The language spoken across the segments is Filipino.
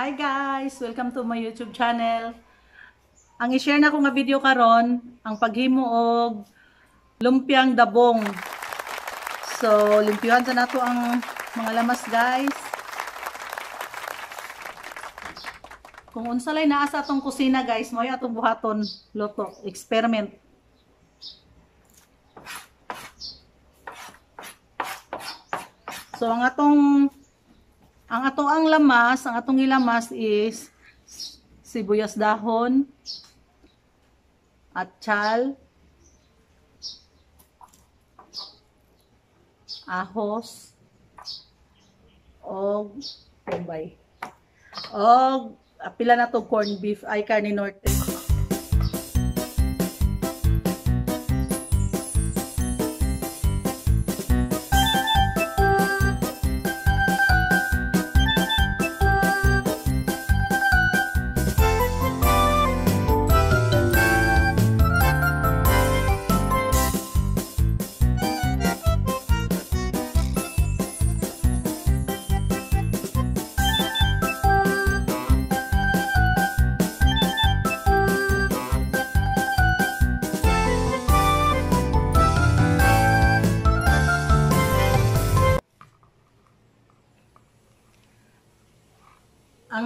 Hi guys! Welcome to my YouTube channel. Ang i-share na ko nga video karon ang paghimo og lumpiang dabong. So, limpyuhan sa nato ang mga lamas guys. Kung unsa lay naa sa atong kusina guys, mo atong buhaton loto, experiment. So, ang atong ang ato ang lamas, ang atong ilamas is sibuyas dahon, atchal, ahos, og kumbay. Og pila na to corn beef ay carne norte.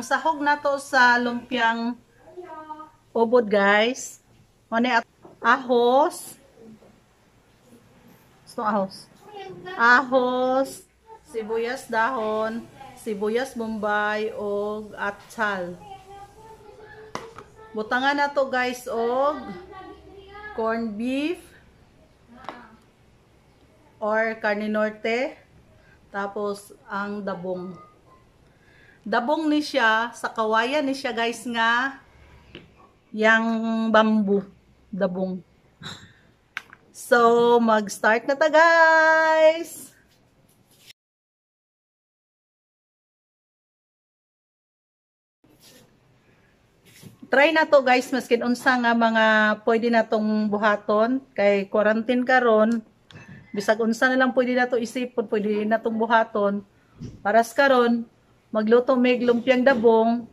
Ang sahog nato sa lumpiang ubod guys. Ano ahos. Gusto ahos. Ahos, sibuyas dahon, sibuyas bombay og atsal. Butangan na to guys og corn beef or carne norte tapos ang dabong dabong ni siya sa kawayan ni siya guys nga yang bamboo. Dabong. So mag start na ta guys! Try na to guys maskin unsa nga mga pwede na tong buhaton. Kay quarantine karon bisag unsa na lang pwede na to isipon pwede na tong buhaton. Para sa karon magluto mig lumpiang dabong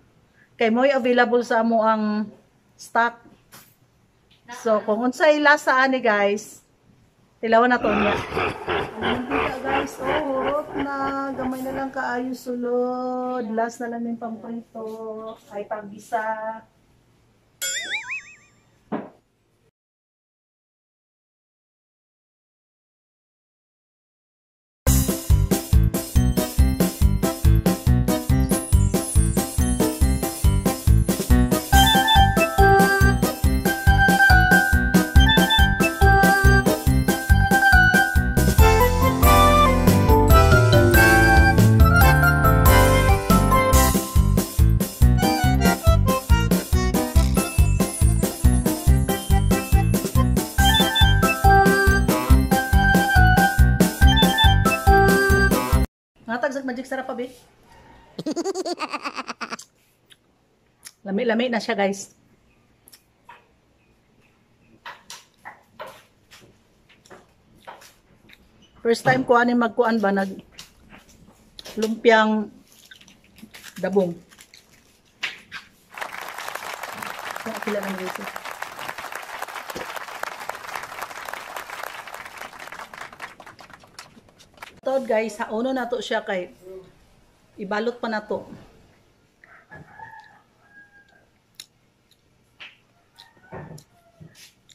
kay mo'y available sa amo ang stock. So kung unsay lasa ani guys, tilawan na to niya. Guys, oh, hurot na, gamay na lang kaayo sulod. Last na lang yung pamprito, ay pambisa. Natag sa magic sarap pa be. Lami-lami na siya guys. First time ko ani magkuan ba nag lumpiang dabong. Kaya pila ng Tod guys, sa uno na to siya kay ibalot pa na to.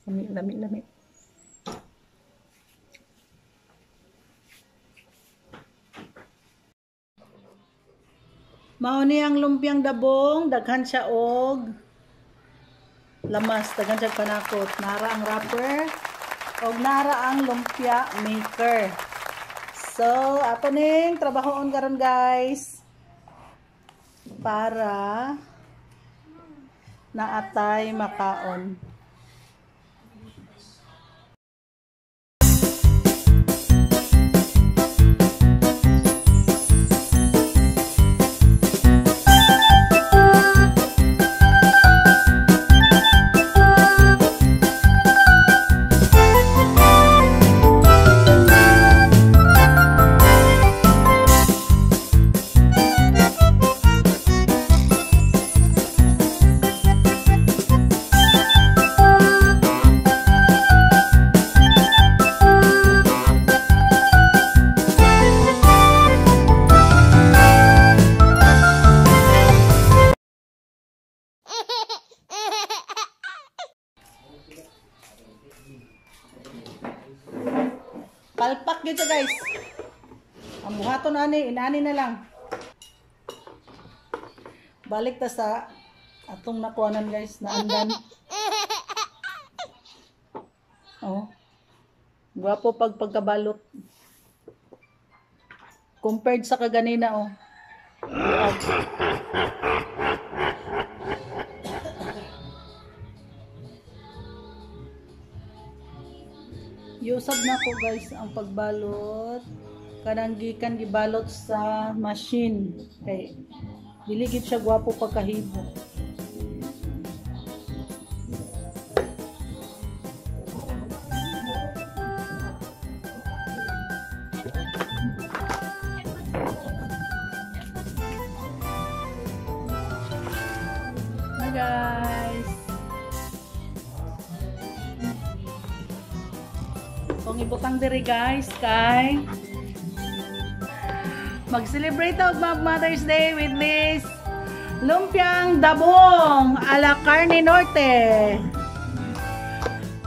Lami, lami, lami. Mao ni ang lumpiang dabong, daghan siya og lamas, daghan siya panakot. Nara ang wrapper og nara ang lumpia maker. So, ato ning trabahoon karon guys para naatay makaon. Talpak gyud guys. Ang buhaton ani, inani na lang. Balik ta sa atong nakuanan guys, na andan. Oh. Gwapo pag pagkabalot. Compared sa kaganina oh. Yusab na ko guys ang pagbalot. Kanang gikan gibalot sa machine. Kay dili gid siya gwapo pagkahibo. Hi guys. Kung ibutang diri guys kay mag-celebrate og mag Mother's Day with Miss Lumpiang Dabong ala Carne Norte.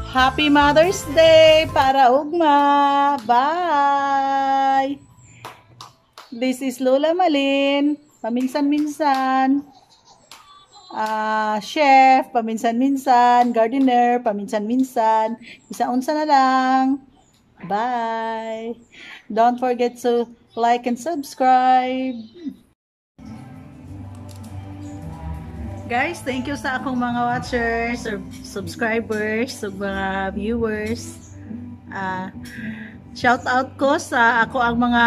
Happy Mother's Day para ugma. Bye. This is Lola Malin. Paminsan-minsan. Ah, chef, paminsan-minsan, gardener, paminsan-minsan. Isa-unsa na lang. Bye. Don't forget to like and subscribe. Guys, thank you sa akong mga watchers, or subscribers, sa mga viewers. Ah, shout out ko sa ako ang mga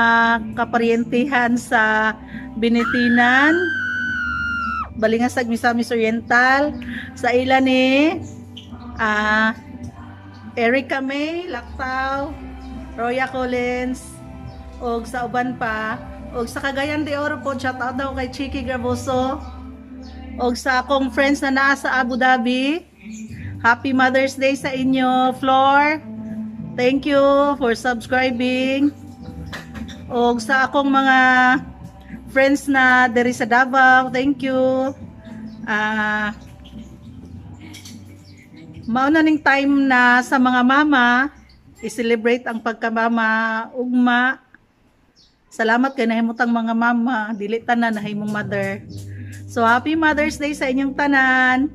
kaparyentihan sa Binitinan, Balingasag Misamis Oriental, sa ila ni ah Erica May Lactao, Roya Collins, og sa uban pa, og sa Cagayan de Oro po, shout out daw kay Chiki Graboso, og sa akong friends na naa sa Abu Dhabi. Happy Mother's Day sa inyo, Flor. Thank you for subscribing. Og sa akong mga friends na diri sa Davao, thank you. Ah mao na ning time na sa mga mama i-celebrate ang pagkamama ugma. Salamat kay nahimutang mga mama dili tanan nahimong mother. So happy mother's day sa inyong tanan.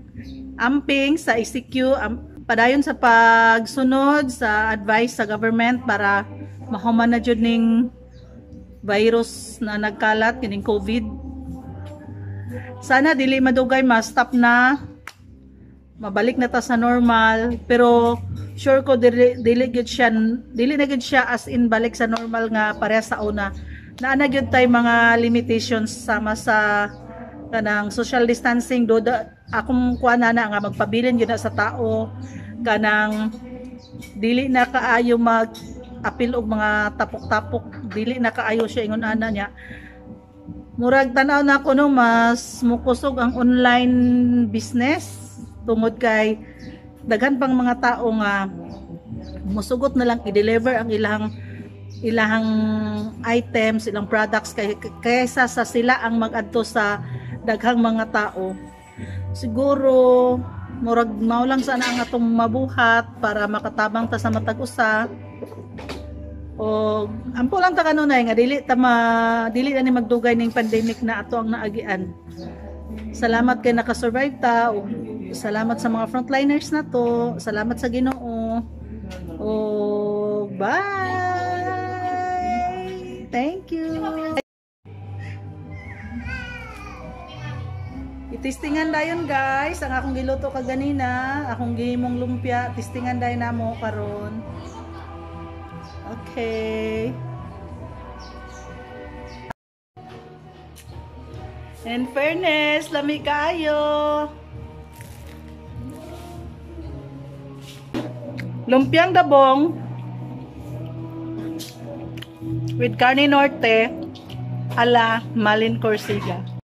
Amping sa ICQ am, padayon sa pagsunod sa advice sa government para mahuman na jud ning virus na nagkalat kining covid. Sana dili madugay ma-stop na mabalik na ta sa normal pero sure ko dili dili gyud siya dili na gyud siya as in balik sa normal nga pareha sa una. Naa na gyud tay mga limitations sama sa kanang social distancing. Do akong kuha na na nga magpabilin gyud na sa tao. Kanang dili na kaayo mag apil og mga tapok-tapok. Dili na kaayo siya ingon ana niya. Murag tanaw na ko no mas mukusog ang online business tungod kay daghan pang mga tao nga musugot na lang i-deliver ang ilang ilang items, ilang products kay kaysa sa sila ang mag-adto sa daghang mga tao. Siguro murag mao lang sana ang atong mabuhat para makatabang ta sa matag usa. O ampo lang ta kanunay nga dili ta ma, dili na ni magdugay ning pandemic na ato ang naagian. Salamat kay nakasurvive ta o salamat sa mga frontliners na to. Salamat sa Ginoo. Oh, bye. Thank you. Itistingan dayon guys ang akong giluto kaganina, akong gihimong lumpia, tistingan dayon namo karon. Okay. In fairness, lami kaayo. Lumpiang dabong with carne norte ala Malin Corsiga.